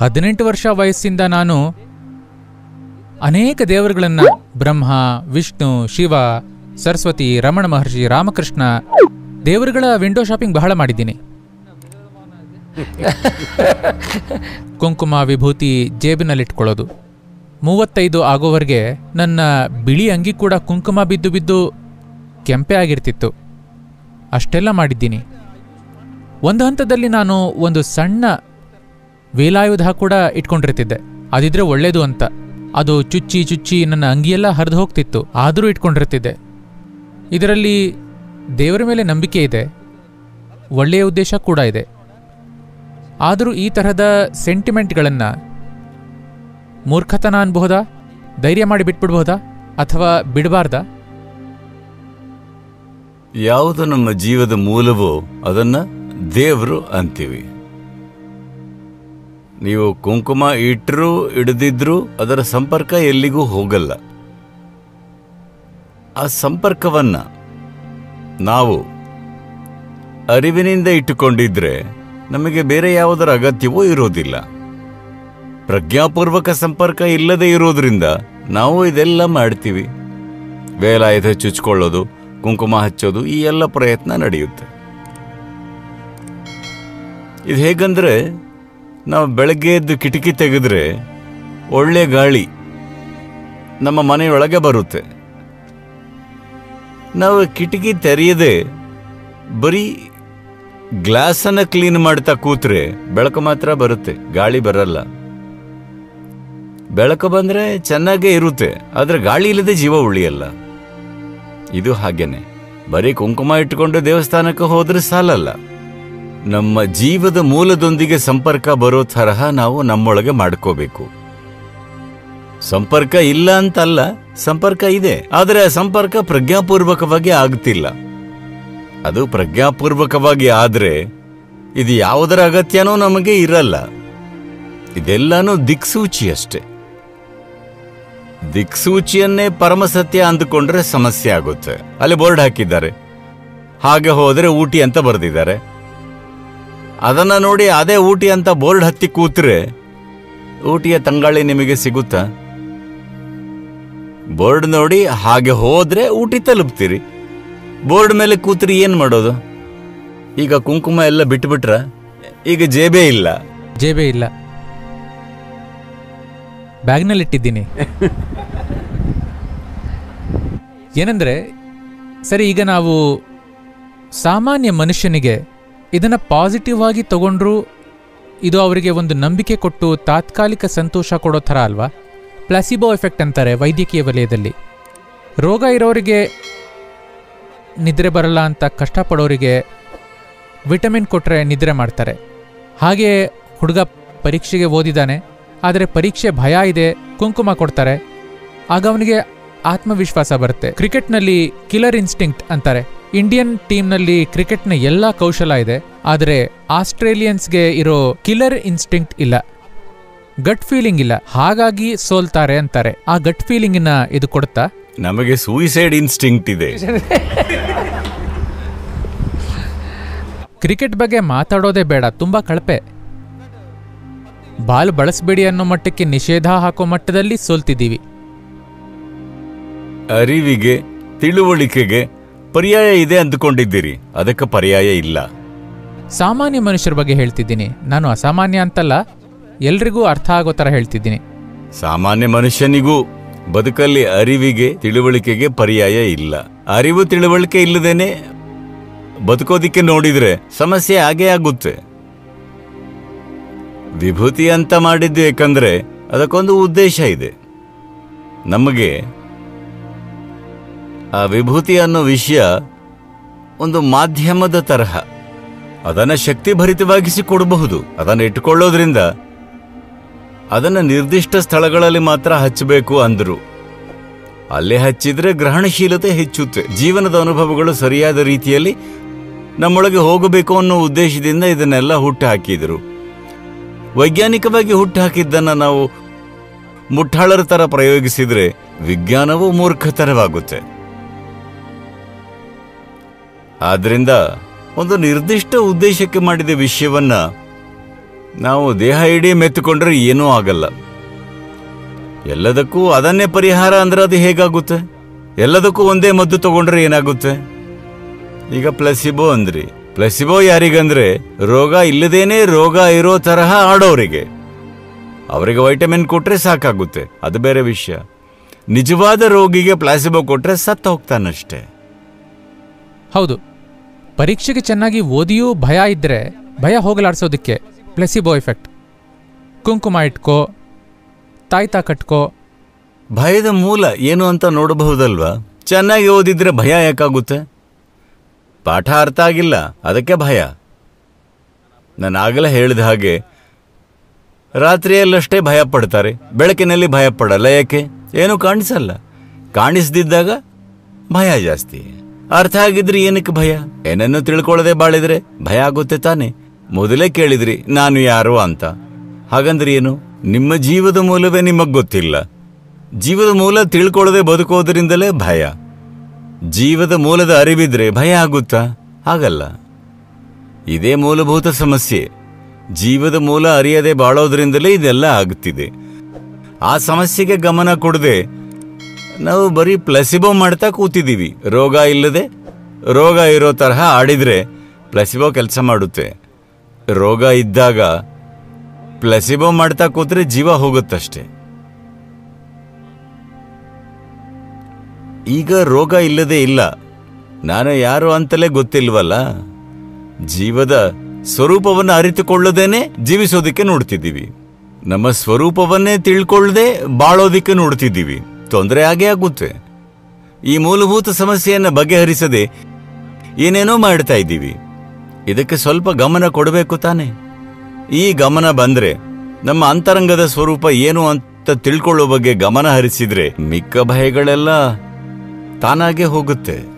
ಹದಿನೆಂಟು ವರ್ಷ ವಯಸ್ಸಿಂದ ನಾನು ಅನೇಕ ದೇವರುಗಳನ್ನ ಬ್ರಹ್ಮ, ವಿಷ್ಣು, ಶಿವ, ಸರಸ್ವತಿ, ರಮಣ ಮಹರ್ಷಿ, ರಾಮಕೃಷ್ಣ ದೇವರುಗಳ ವಿಂಡೋ ಶಾಪಿಂಗ್ ಬಹಳ ಮಾಡಿದ್ದೀನಿ. ಕುಂಕುಮ, ವಿಭೂತಿ ಜೇಬಿನಲ್ಲಿಟ್ಕೊಳ್ಳೋದು. ಮೂವತ್ತೈದು ಆಗೋವರೆಗೆ ನನ್ನ ಬಿಳಿ ಅಂಗಿ ಕೂಡ ಕುಂಕುಮ ಬಿದ್ದು ಬಿದ್ದು ಕೆಂಪೆ ಆಗಿರ್ತಿತ್ತು. ಅಷ್ಟೆಲ್ಲ ಮಾಡಿದ್ದೀನಿ. ಒಂದು ಹಂತದಲ್ಲಿ ನಾನು ಒಂದು ಸಣ್ಣ ವೇಲಾಯುಧ ಕೂಡ ಇಟ್ಕೊಂಡಿರ್ತಿದ್ದೆ. ಅದಿದ್ರೆ ಒಳ್ಳೇದು ಅಂತ. ಅದು ಚುಚ್ಚಿ ಚುಚ್ಚಿ ನನ್ನ ಅಂಗಿಯೆಲ್ಲ ಹರಿದು ಹೋಗ್ತಿತ್ತು. ಆದರೂ ಇಟ್ಕೊಂಡಿರ್ತಿದ್ದೆ. ಇದರಲ್ಲಿ ದೇವರ ಮೇಲೆ ನಂಬಿಕೆ ಇದೆ. ಒಳ್ಳೆಯ ಉದ್ದೇಶ ಕೂಡ ಇದೆ. ಆದರೂ ಈ ತರಹದ ಸೆಂಟಿಮೆಂಟ್ಗಳನ್ನು ಮೂರ್ಖತನ ಅನ್ಬಹುದಾ ಧೈರ್ಯ ಮಾಡಿ ಬಿಟ್ಬಿಡ್ಬಹುದಾ? ಅಥವಾ ಬಿಡಬಾರ್ದಾ? ಯಾವುದು ನಮ್ಮ ಜೀವದ ಮೂಲವೋ ಅದನ್ನು ದೇವರು ಅಂತೀವಿ. ನೀವು ಕುಂಕುಮ ಇಟ್ಟರೂ ಇಡದಿದ್ರೂ ಅದರ ಸಂಪರ್ಕ ಎಲ್ಲಿಗೂ ಹೋಗಲ್ಲ. ಆ ಸಂಪರ್ಕವನ್ನ ನಾವು ಅರಿವಿನಿಂದ ಇಟ್ಟುಕೊಂಡಿದ್ರೆ ನಮಗೆ ಬೇರೆ ಯಾವುದರ ಅಗತ್ಯವೂ ಇರೋದಿಲ್ಲ. ಪ್ರಜ್ಞಾಪೂರ್ವಕ ಸಂಪರ್ಕ ಇಲ್ಲದೆ ಇರೋದ್ರಿಂದ ನಾವು ಇದೆಲ್ಲ ಮಾಡ್ತೀವಿ. ವೇಲಾಯುಧ ಚುಚ್ಕೊಳ್ಳೋದು, ಕುಂಕುಮ ಹಚ್ಚೋದು ಈ ಎಲ್ಲ ಪ್ರಯತ್ನ ನಡೆಯುತ್ತೆ. ಇದು ಹೇಗಂದ್ರೆ ನಾವು ಬೆಳಗ್ಗೆ ಎದ್ದು ಕಿಟಕಿ ತೆಗೆದ್ರೆ ಒಳ್ಳೆ ಗಾಳಿ ನಮ್ಮ ಮನೆಯೊಳಗೆ ಬರುತ್ತೆ. ನಾವು ಕಿಟಕಿ ತೆರೆಯದೆ ಬರೀ ಗ್ಲಾಸನ್ನು ಕ್ಲೀನ್ ಮಾಡ್ತಾ ಕೂತ್ರೆ ಬೆಳಕು ಮಾತ್ರ ಬರುತ್ತೆ, ಗಾಳಿ ಬರಲ್ಲ. ಬೆಳಕು ಬಂದರೆ ಚೆನ್ನಾಗೇ ಇರುತ್ತೆ, ಆದರೆ ಗಾಳಿ ಇಲ್ಲದೆ ಜೀವ ಉಳಿಯಲ್ಲ. ಇದು ಹಾಗೇನೆ. ಬರೀ ಕುಂಕುಮ ಇಟ್ಟುಕೊಂಡು ದೇವಸ್ಥಾನಕ್ಕೆ ಹೋದ್ರೆ ಸಾಲಲ್ಲ. ನಮ್ಮ ಜೀವದ ಮೂಲದೊಂದಿಗೆ ಸಂಪರ್ಕ ಬರೋ ತರಹ ನಾವು ನಮ್ಮೊಳಗೆ ಮಾಡ್ಕೋಬೇಕು. ಸಂಪರ್ಕ ಇಲ್ಲ ಅಂತಲ್ಲ, ಸಂಪರ್ಕ ಇದೆ. ಆದರೆ ಆ ಸಂಪರ್ಕ ಪ್ರಜ್ಞಾಪೂರ್ವಕವಾಗಿ ಆಗ್ತಿಲ್ಲ. ಅದು ಪ್ರಜ್ಞಾಪೂರ್ವಕವಾಗಿ ಆದ್ರೆ ಇದು ಯಾವುದರ ಅಗತ್ಯನೂ ನಮಗೆ ಇರಲ್ಲ. ಇದೆಲ್ಲಾನು ದಿಕ್ಸೂಚಿ ಅಷ್ಟೆ ದಿಕ್ಸೂಚಿಯನ್ನೇ ಪರಮಸತ್ಯ ಅಂದುಕೊಂಡ್ರೆ ಸಮಸ್ಯೆ ಆಗುತ್ತೆ. ಅಲ್ಲಿ ಬೋರ್ಡ್ ಹಾಕಿದ್ದಾರೆ. ಹಾಗೆ ಹೋದರೆ ಊಟಿ ಅಂತ ಬರೆದಿದ್ದಾರೆ. ಅದನ್ನ ನೋಡಿ ಅದೇ ಊಟಿ ಅಂತ ಬೋರ್ಡ್ ಹತ್ತಿ ಕೂತ್ರೆ ಊಟಿಯ ತಂಗಾಳಿ ನಿಮಗೆ ಸಿಗುತ್ತಾ? ಬೋರ್ಡ್ ನೋಡಿ ಹಾಗೆ ಹೋದ್ರೆ ಊಟಿ ತಲುಪ್ತೀರಿ. ಬೋರ್ಡ್ ಮೇಲೆ ಕೂತ್ರಿ ಏನ್ ಮಾಡೋದು? ಈಗ ಕುಂಕುಮ ಎಲ್ಲ ಬಿಟ್ಬಿಟ್ರ? ಈಗ ಜೇಬೇ ಇಲ್ಲ. ಜೇಬೇ ಇಲ್ಲ. ಬ್ಯಾಗ್ನಲ್ಲಿ ಇಟ್ಟಿದ್ದೀನಿ. ಏನಂದ್ರೆ, ಸರಿ, ಈಗ ನಾವು ಸಾಮಾನ್ಯ ಮನುಷ್ಯನಿಗೆ ಇದನ್ನ ಪಾಸಿಟಿವ್ ಆಗಿ ತಗೊಂಡ್ರು ಇದು ಅವರಿಗೆ ಒಂದು ನಂಬಿಕೆ ಕೊಟ್ಟು ತಾತ್ಕಾಲಿಕ ಸಂತೋಷ ಕೊಡೋ ಥರ ಅಲ್ವಾ? ಪ್ಲಾಸಿಬೋ ಎಫೆಕ್ಟ್ ಅಂತಾರೆ ವೈದ್ಯಕೀಯ ವಲಯದಲ್ಲಿ. ರೋಗ ಇರೋರಿಗೆ ನಿದ್ರೆ ಬರಲ್ಲ ಅಂತ ಕಷ್ಟಪಡೋರಿಗೆ ವಿಟಮಿನ್ ಕೊಟ್ಟರೆ ನಿದ್ರೆ ಮಾಡ್ತಾರೆ. ಹಾಗೆ ಹುಡುಗ ಪರೀಕ್ಷೆಗೆ ಓದಿದ್ದಾನೆ, ಆದರೆ ಪರೀಕ್ಷೆ ಭಯ ಇದೆ, ಕುಂಕುಮ ಕೊಡ್ತಾರೆ. ಆಗ ಅವನಿಗೆ ಆತ್ಮವಿಶ್ವಾಸ ಬರುತ್ತೆ. ಕ್ರಿಕೆಟ್ನಲ್ಲಿ ಕಿಲರ್ ಇನ್ಸ್ಟಿಂಕ್ಟ್ ಅಂತಾರೆ. ಇಂಡಿಯನ್ ಟೀಮ್ನಲ್ಲಿ ಕ್ರಿಕೆಟ್ನ ಎಲ್ಲ ಕೌಶಲ ಇದೆ ಆದರೆ ಆಸ್ಟ್ರೇಲಿಯನ್ಸ್ಗೆ ಇರೋ ಕಿಲರ್ ಇನ್ಸ್ಟಿಂಕ್ಟ್ ಇಲ್ಲ. ಗಟ್ ಫೀಲಿಂಗ್ ಇಲ್ಲ ಹಾಗಾಗಿ ಸೋಲ್ತಾರೆ ಅಂತಾರೆ. ಆ ಗಟ್ ಫೀಲಿಂಗಿನ ಇದು ಕೊಡುತ್ತಾ? ನಮಗೆ ಸೂಯಿಸೈಡ್ ಇನ್ಸ್ಟಿಂಕ್ಟ್ ಇದೆ. ಕ್ರಿಕೆಟ್ ಬಗ್ಗೆ ಮಾತಾಡೋದೇ ಬೇಡ ತುಂಬಾ ಕಳಪೆ. ಬಾಲ್ ಬಳಸಬೇಡಿ ಅನ್ನೋ ಮಟ್ಟಕ್ಕೆ ನಿಷೇಧ ಹಾಕೋ ಮಟ್ಟದಲ್ಲಿ ಸೋಲ್ತಿದ್ದೀವಿ. ಅರಿವಿಗೆ ತಿಳುವಳಿಕೆಗೆ ಪರ್ಯಾಯ ಇದೆ ಅಂದುಕೊಂಡಿದ್ದೀರಿ. ಅದಕ್ಕೆ ಪರ್ಯಾಯ ಇಲ್ಲ. ಸಾಮಾನ್ಯ ಮನುಷ್ಯರ ಬಗ್ಗೆ ಹೇಳ್ತಿದ್ದೀನಿ. ನಾನು ಅಸಾಮಾನ್ಯ ಅಂತಲ್ಲ ಎಲ್ರಿಗೂ ಅರ್ಥ ಆಗೋ ಥರ ಹೇಳ್ತಿದ್ದೀನಿ. ಸಾಮಾನ್ಯ ಮನುಷ್ಯನಿಗೂ ಬದುಕಲ್ಲಿ ಅರಿವಿಗೆ ತಿಳುವಳಿಕೆಗೆ ಪರ್ಯಾಯ ಇಲ್ಲ. ಅರಿವು ತಿಳುವಳಿಕೆ ಇಲ್ಲದೇನೆ ಬದುಕೋದಿಕ್ಕೆ ನೋಡಿದ್ರೆ ಸಮಸ್ಯೆ ಹಾಗೇ ಆಗುತ್ತೆ. ವಿಭೂತಿ ಅಂತ ಮಾಡಿದ್ದು ಯಾಕಂದ್ರೆ ಅದಕ್ಕೊಂದು ಉದ್ದೇಶ ಇದೆ. ನಮಗೆ ಆ ವಿಭೂತಿ ಅನ್ನೋ ವಿಷಯ ಒಂದು ಮಾಧ್ಯಮದ ತರಹ. ಅದನ್ನು ಶಕ್ತಿಭರಿತವಾಗಿಸಿ ಕೊಡಬಹುದು. ಅದನ್ನು ಇಟ್ಟುಕೊಳ್ಳೋದ್ರಿಂದ ಅದನ್ನು ನಿರ್ದಿಷ್ಟ ಸ್ಥಳಗಳಲ್ಲಿ ಮಾತ್ರ ಹಚ್ಚಬೇಕು ಅಂದರು. ಅಲ್ಲಿ ಹಚ್ಚಿದ್ರೆ ಗ್ರಹಣಶೀಲತೆ ಹೆಚ್ಚುತ್ತೆ. ಜೀವನದ ಅನುಭವಗಳು ಸರಿಯಾದ ರೀತಿಯಲ್ಲಿ ನಮ್ಮೊಳಗೆ ಹೋಗಬೇಕು ಅನ್ನೋ ಉದ್ದೇಶದಿಂದ ಇದನ್ನೆಲ್ಲ ಹುಟ್ಟು ಹಾಕಿದರು. ವೈಜ್ಞಾನಿಕವಾಗಿ ಹುಟ್ಟು ಹಾಕಿದ್ದನ್ನು ನಾವು ಮುಟ್ಟಾಳರ ತರ ಪ್ರಯೋಗಿಸಿದ್ರೆ ವಿಜ್ಞಾನವು ಮೂರ್ಖತರವಾಗುತ್ತೆ ಆದ್ರಿಂದ ಒಂದು ನಿರ್ದಿಷ್ಟ ಉದ್ದೇಶಕ್ಕೆ ಮಾಡಿದ ವಿಷಯವನ್ನ ನಾವು ದೇಹ ಇಡೀ ಮೆತ್ತುಕೊಂಡ್ರೆ ಏನೂ ಆಗಲ್ಲ. ಎಲ್ಲದಕ್ಕೂ ಅದನ್ನೇ ಪರಿಹಾರ ಅಂದ್ರೆ ಅದು ಹೇಗಾಗುತ್ತೆ? ಎಲ್ಲದಕ್ಕೂ ಒಂದೇ ಮದ್ದು ತಗೊಂಡ್ರೆ ಏನಾಗುತ್ತೆ? ಈಗ ಪ್ಲಸಿಬೋ ಅಂದ್ರಿ. ಪ್ಲಸಿಬೋ ಯಾರಿಗಂದ್ರೆ ರೋಗ ಇಲ್ಲದೇನೆ ರೋಗ ಇರೋ ತರಹ ಆಡೋರಿಗೆ. ಅವರಿಗೆ ವೈಟಮಿನ್ ಕೊಟ್ರೆ ಸಾಕಾಗುತ್ತೆ. ಅದು ಬೇರೆ ವಿಷಯ. ನಿಜವಾದ ರೋಗಿಗೆ ಪ್ಲಾಸಿಬೋ ಕೊಟ್ರೆ ಸತ್ತ ಹೋಗ್ತಾನಷ್ಟೇ ಹೌದು. ಪರೀಕ್ಷೆಗೆ ಚೆನ್ನಾಗಿ ಓದಿಯೂ ಭಯ ಇದ್ದರೆ ಭಯ ಹೋಗಲಾಡಿಸೋದಕ್ಕೆ ಪ್ಲೆಸಿಬೋ ಎಫೆಕ್ಟ್. ಕುಂಕುಮ ಇಟ್ಕೋ, ತಾಯ್ತ ಕಟ್ಕೋ. ಭಯದ ಮೂಲ ಏನು ಅಂತ ನೋಡಬಹುದಲ್ವಾ? ಚೆನ್ನಾಗಿ ಓದಿದ್ರೆ ಭಯ ಯಾಕಾಗುತ್ತೆ? ಪಾಠ ಅರ್ಥ ಆಗಿಲ್ಲ, ಅದಕ್ಕೆ ಭಯ. ನಾನು ಆಗಲೇ ಹೇಳಿದ ಹಾಗೆ, ರಾತ್ರಿಯಲ್ಲಷ್ಟೇ ಭಯ ಪಡ್ತಾರೆ. ಬೆಳಕಿನಲ್ಲಿ ಭಯ ಪಡಲ್ಲ ಯಾಕೆ? ಏನು ಕಾಣಿಸಲ್ಲ. ಕಾಣಿಸ್ದಿದ್ದಾಗ ಭಯ ಜಾಸ್ತಿ. ಅರ್ಥ ಆಗಿದ್ರೆ ಏನಕ್ಕೆ ಭಯ? ಏನನ್ನು ತಿಳ್ಕೊಳ್ಳದೆ ಬಾಳಿದ್ರೆ ಭಯ ಆಗುತ್ತೆ ತಾನೆ? ಮೊದಲೇ ಕೇಳಿದ್ರಿ, ನಾನು ಯಾರು ಅಂತ. ಹಾಗಂದ್ರೆ ಏನು? ನಿಮ್ಮ ಜೀವದ ಮೂಲವೇ ನಿಮಗ್ ಗೊತ್ತಿಲ್ಲ. ಜೀವದ ಮೂಲ ತಿಳ್ಕೊಳ್ಳದೆ ಬದುಕೋದ್ರಿಂದಲೇ ಭಯ. ಜೀವದ ಮೂಲದ ಅರಿವಿದ್ರೆ ಭಯ ಆಗುತ್ತಾ? ಆಗಲ್ಲ ಇದೇ ಮೂಲಭೂತ ಸಮಸ್ಯೆ. ಜೀವದ ಮೂಲ ಅರಿಯದೆ ಬಾಳೋದ್ರಿಂದಲೇ ಇದೆಲ್ಲ ಆಗುತ್ತಿದೆ ಆ ಸಮಸ್ಯೆಗೆ ಗಮನ ಕೊಡದೆ ನಾವು ಬರೀ ಪ್ಲಸಿಬೋ ಮಾಡ್ತಾ ಕೂತಿದ್ದೀವಿ. ರೋಗ ಇಲ್ಲದೆ, ರೋಗ ಇರೋ ತರಹ ಆಡಿದರೆ ಪ್ಲಸಿಬೋ ಕೆಲಸ ಮಾಡುತ್ತೆ. ರೋಗ ಇದ್ದಾಗ ಪ್ಲಸಿಬೋ ಮಾಡ್ತಾ ಕೂತ್ರೆ ಜೀವ ಹೋಗುತ್ತಷ್ಟೆ. ಈಗ ರೋಗ ಇಲ್ಲದೆ ಇಲ್ಲ. ನಾನು ಯಾರು ಅಂತಲೇ ಗೊತ್ತಿಲ್ವಲ್ಲ? ಜೀವದ ಸ್ವರೂಪವನ್ನು ಅರಿತುಕೊಳ್ಳದೇನೆ ಜೀವಿಸೋದಕ್ಕೆ ನೋಡ್ತಿದ್ದೀವಿ. ನಮ್ಮ ಸ್ವರೂಪವನ್ನೇ ತಿಳ್ಕೊಳ್ಳದೆ ಬಾಳೋದಿಕ್ಕೆ ನೋಡ್ತಿದ್ದೀವಿ. ತೊಂದರೆ ಆಗೇ ಆಗುತ್ತೆ ಈ ಮೂಲಭೂತ ಸಮಸ್ಯೆಯನ್ನು ಬಗೆಹರಿಸದೆ ಏನೇನೋ ಮಾಡ್ತಾ ಇದ್ದೀವಿ. ಇದಕ್ಕೆ ಸ್ವಲ್ಪ ಗಮನ ಕೊಡಬೇಕು ತಾನೆ. ಈ ಗಮನ ಬಂದ್ರೆ ನಮ್ಮ ಅಂತರಂಗದ ಸ್ವರೂಪ ಏನು ಅಂತ ತಿಳ್ಕೊಳ್ಳೋ ಬಗ್ಗೆ ಗಮನ ಹರಿಸಿದ್ರೆ ಮಿಕ್ಕ ಭಯಗಳೆಲ್ಲ ತಾನಾಗೆ ಹೋಗುತ್ತೆ.